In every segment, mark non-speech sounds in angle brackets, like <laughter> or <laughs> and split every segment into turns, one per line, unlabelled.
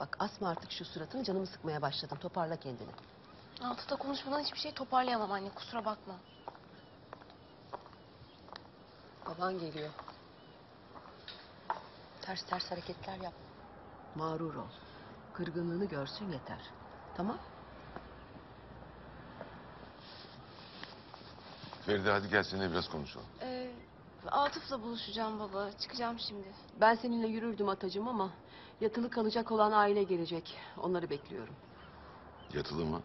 Bak asma artık şu suratını canımı sıkmaya başladım. Toparla kendini.
Altıda konuşmadan hiçbir şey toparlayamam anne kusura bakma.
Baban geliyor.
Ters ters hareketler yap.
Mağrur ol. Kırgınlığını görsün yeter. Tamam?
Feride hadi gel seninle biraz konuşalım.
Ee, Atıf'la buluşacağım baba. Çıkacağım şimdi.
Ben seninle yürürdüm atacığım ama yatılı kalacak olan aile gelecek. Onları bekliyorum.
Yatılı mı?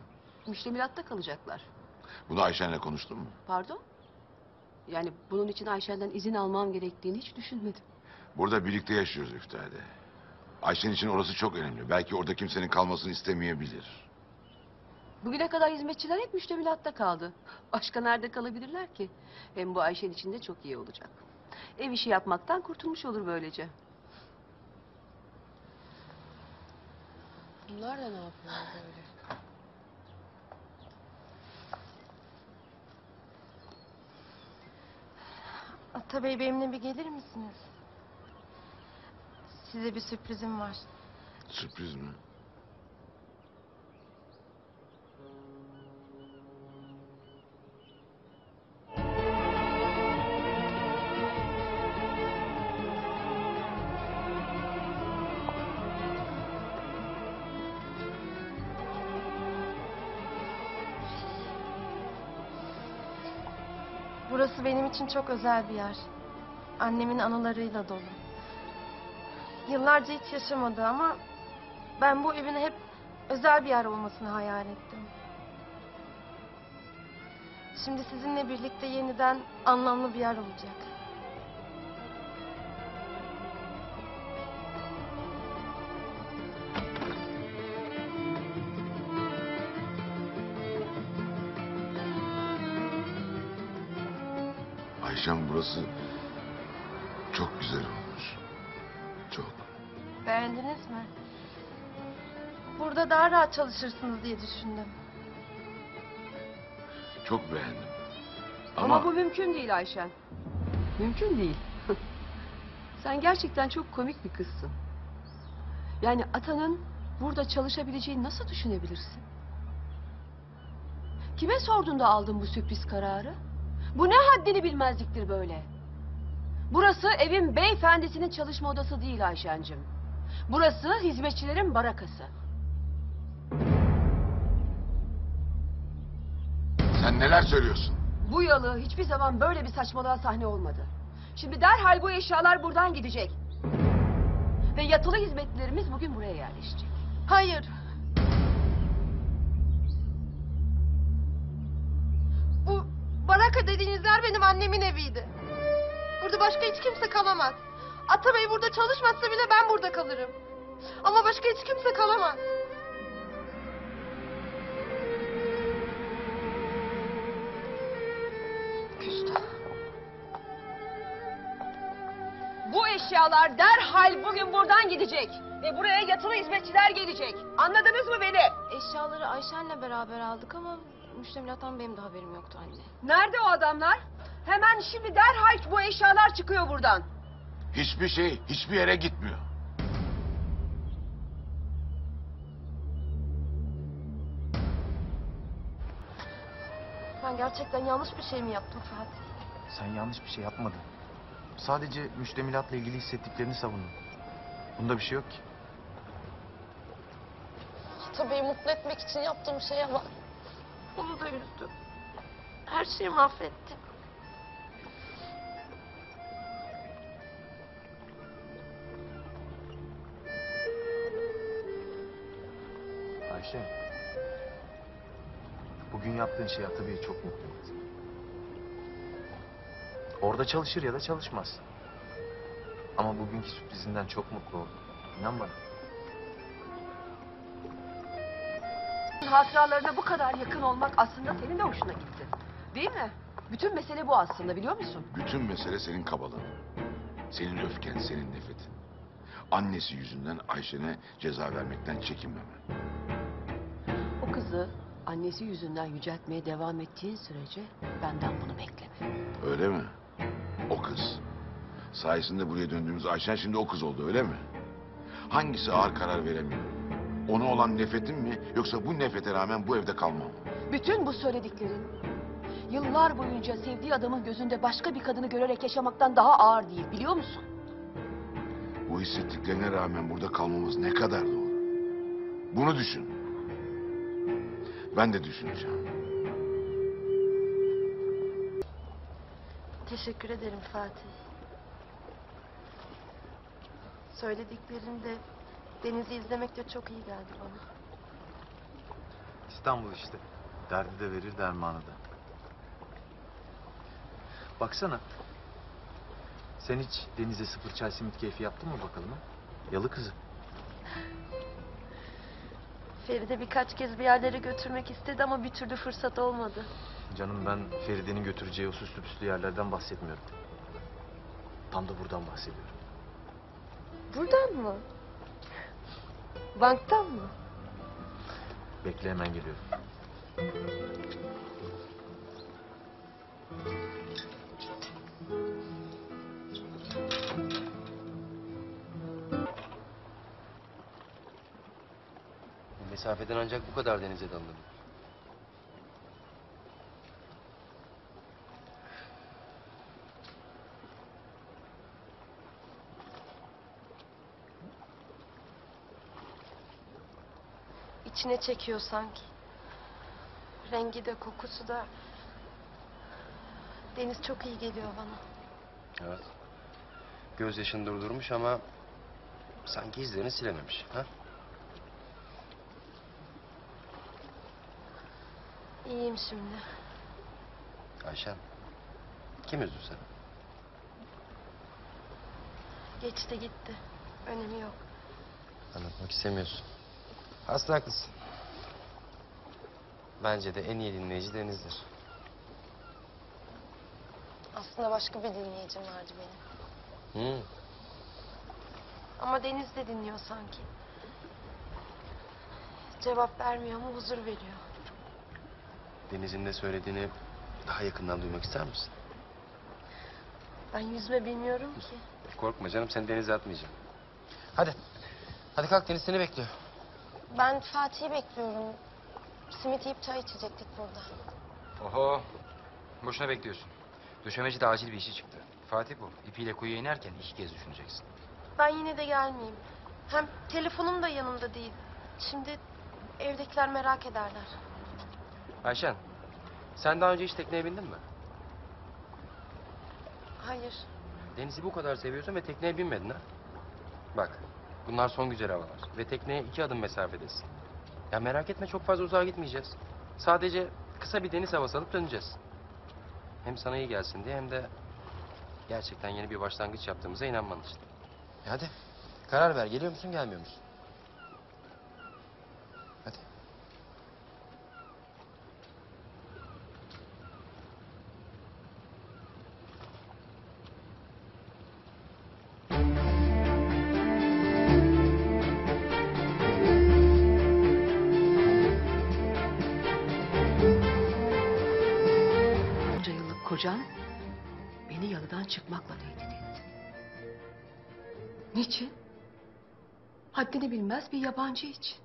Müştemilatta kalacaklar.
Bunu Ayşen'le konuştun mu?
Pardon? Yani bunun için Ayşen'den izin almam gerektiğini hiç düşünmedim.
Burada birlikte yaşıyoruz Üftade. Ayşen için orası çok önemli. Belki orada kimsenin kalmasını istemeyebilir.
Bugüne kadar hizmetçiler hep müştemilatta kaldı. Başka nerede kalabilirler ki? Hem bu Ayşen için de çok iyi olacak. Ev işi yapmaktan kurtulmuş olur böylece. Bunlar da ne yapıyorlar böyle?
Atabey benimle bir gelir misiniz? Size bir sürprizim var.
Sürpriz mi?
Burası benim için çok özel bir yer. Annemin anılarıyla dolu. Yıllarca hiç yaşamadı ama ben bu evin hep özel bir yer olmasını hayal ettim. Şimdi sizinle birlikte yeniden anlamlı bir yer olacak.
Ayşen burası çok güzel olmuş. Çok.
Beğendiniz mi? Burada daha rahat çalışırsınız diye düşündüm.
Çok beğendim.
Ama,
Ama,
bu mümkün değil Ayşen. Mümkün değil. <laughs> Sen gerçekten çok komik bir kızsın. Yani atanın burada çalışabileceğini nasıl düşünebilirsin? Kime sordun da aldın bu sürpriz kararı? Bu ne haddini bilmezliktir böyle? Burası evin beyefendisinin çalışma odası değil Ayşen'cim. Burası hizmetçilerin barakası.
sen neler söylüyorsun?
Bu yalı hiçbir zaman böyle bir saçmalığa sahne olmadı. Şimdi derhal bu eşyalar buradan gidecek. Ve yatılı hizmetlilerimiz bugün buraya yerleşecek.
Hayır. Baraka dediğiniz yer benim annemin eviydi. Burada başka hiç kimse kalamaz. Atabey burada çalışmazsa bile ben burada kalırım. Ama başka hiç kimse kalamaz.
Küstah. Bu eşyalar derhal bugün buradan gidecek. Ve buraya yatılı hizmetçiler gelecek. Anladınız mı beni?
Eşyaları Ayşen'le beraber aldık ama müştemilattan benim de haberim yoktu anne.
Nerede o adamlar? Hemen şimdi derhal bu eşyalar çıkıyor buradan.
Hiçbir şey hiçbir yere gitmiyor.
Ben gerçekten yanlış bir şey mi yaptım Fatih?
Sen yanlış bir şey yapmadın. Sadece müştemilatla ilgili hissettiklerini savundun. Bunda bir şey yok ki.
Tabii mutlu etmek için yaptığım şey ama onu da üzdüm. Her şeyi mahvettim.
Ayşe. Bugün yaptığın şey Atabey'i çok mutlu etti. Orada çalışır ya da çalışmaz. Ama bugünkü sürprizinden çok mutlu oldum. İnan bana.
Hatıralarına bu kadar yakın olmak aslında senin de hoşuna gitti. Değil mi? Bütün mesele bu aslında biliyor musun?
Bütün mesele senin kabalığın. Senin öfken, senin nefretin. Annesi yüzünden Ayşen'e ceza vermekten çekinmemen.
O kızı annesi yüzünden yüceltmeye devam ettiğin sürece benden bunu bekleme.
Öyle mi? O kız. Sayesinde buraya döndüğümüz Ayşen şimdi o kız oldu öyle mi? Hangisi ağır karar veremiyor? Ona olan nefretim mi yoksa bu nefrete rağmen bu evde kalmam mı?
Bütün bu söylediklerin yıllar boyunca sevdiği adamın gözünde başka bir kadını görerek yaşamaktan daha ağır değil biliyor musun?
Bu hissettiklerine rağmen burada kalmamız ne kadar doğru. Bunu düşün. Ben de düşüneceğim.
Teşekkür ederim Fatih. Söylediklerinde denizi izlemek de çok iyi geldi bana.
İstanbul işte. Derdi de verir dermanı da. Baksana. Sen hiç denize sıfır çay simit keyfi yaptın mı bakalım ha? Yalı kızı.
Feride birkaç kez bir yerlere götürmek istedi ama bir türlü fırsat olmadı.
Canım ben Feride'nin götüreceği o süslü püslü yerlerden bahsetmiyorum. Tam da buradan bahsediyorum.
Buradan mı? Banktan mı?
Bekle hemen geliyorum.
Bu mesafeden ancak bu kadar denize dalınır.
İçine çekiyor sanki. Rengi de kokusu da... Deniz çok iyi geliyor bana.
Evet. Gözyaşını durdurmuş ama sanki izlerini silememiş. Ha?
İyiyim şimdi.
Ayşen. Kim üzdü seni?
Geçti gitti. Önemi yok.
Anlatmak istemiyorsun. Aslında haklısın. Bence de en iyi dinleyici Deniz'dir.
Aslında başka bir dinleyicim vardı benim.
Hı.
Ama Deniz de dinliyor sanki. Cevap vermiyor ama huzur veriyor.
Deniz'in ne söylediğini daha yakından duymak ister misin?
Ben yüzme bilmiyorum ki.
Korkma canım seni denize atmayacağım. Hadi. Hadi kalk Deniz seni bekliyor.
Ben Fatih'i bekliyorum. Simit yiyip çay içecektik burada.
Oho. Boşuna bekliyorsun. Döşemeci de acil bir işi çıktı. Fatih bu. İpiyle kuyuya inerken iki kez düşüneceksin.
Ben yine de gelmeyeyim. Hem telefonum da yanımda değil. Şimdi evdekiler merak ederler.
Ayşen. Sen daha önce hiç tekneye bindin mi?
Hayır.
Denizi bu kadar seviyorsun ve tekneye binmedin ha? Bak, bunlar son güzel havalar ve tekneye iki adım mesafedesin. Ya merak etme çok fazla uzağa gitmeyeceğiz. Sadece kısa bir deniz havası alıp döneceğiz. Hem sana iyi gelsin diye hem de gerçekten yeni bir başlangıç yaptığımıza inanman için. E hadi, karar ver. Geliyor musun, gelmiyor musun?
Kocan beni yalıdan çıkmakla tehdit etti. Niçin? Haddini bilmez bir yabancı için.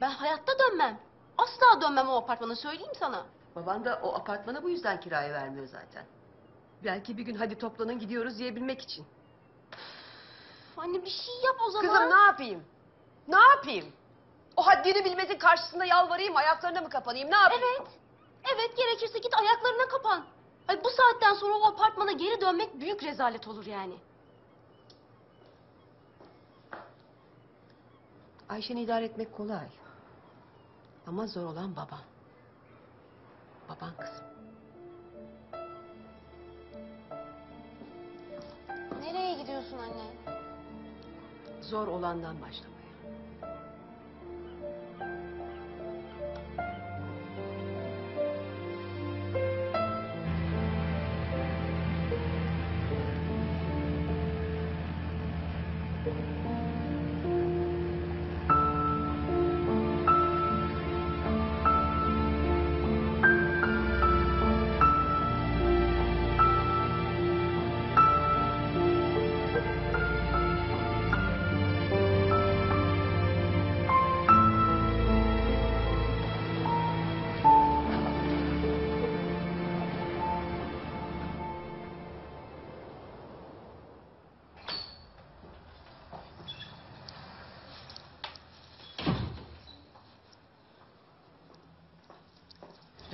Ben hayatta dönmem. Asla dönmem o apartmana söyleyeyim sana.
Baban da o apartmanı bu yüzden kiraya vermiyor zaten. Belki bir gün hadi toplanın gidiyoruz diyebilmek için.
Anne bir şey yap o zaman.
Kızım ne yapayım? Ne yapayım? O haddini bilmezin karşısında yalvarayım, ayaklarına mı kapanayım? Ne yapayım?
Evet. Evet gerekirse git ayaklarına kapan. Ay bu saatten sonra o apartmana geri dönmek büyük rezalet olur yani.
Ayşe'ni idare etmek kolay. Ama zor olan baban. Baban kızım.
Nereye gidiyorsun anne?
Zor olandan başlamaya.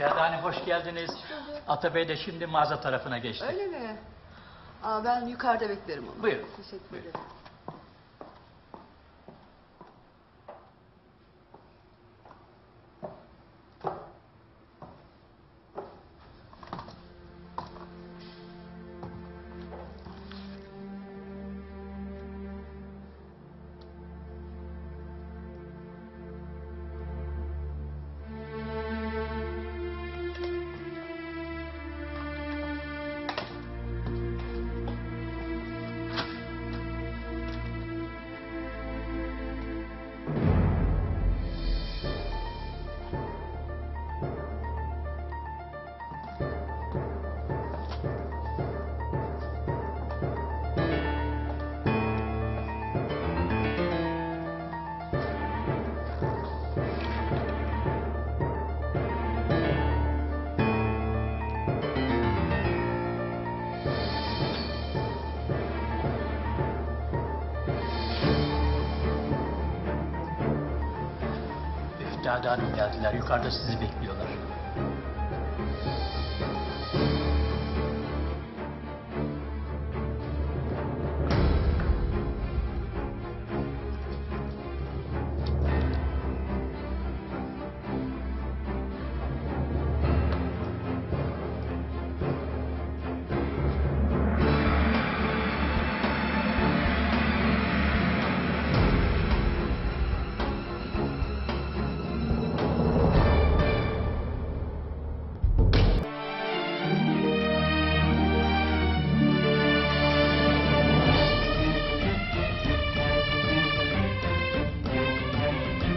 Ferda Hanım hoş geldiniz. Atabey de şimdi mağaza tarafına geçti.
Öyle mi? Aa, ben yukarıda beklerim onu.
Buyurun.
Teşekkür ederim.
Hanım geldiler. Yukarıda sizi bekliyorlar.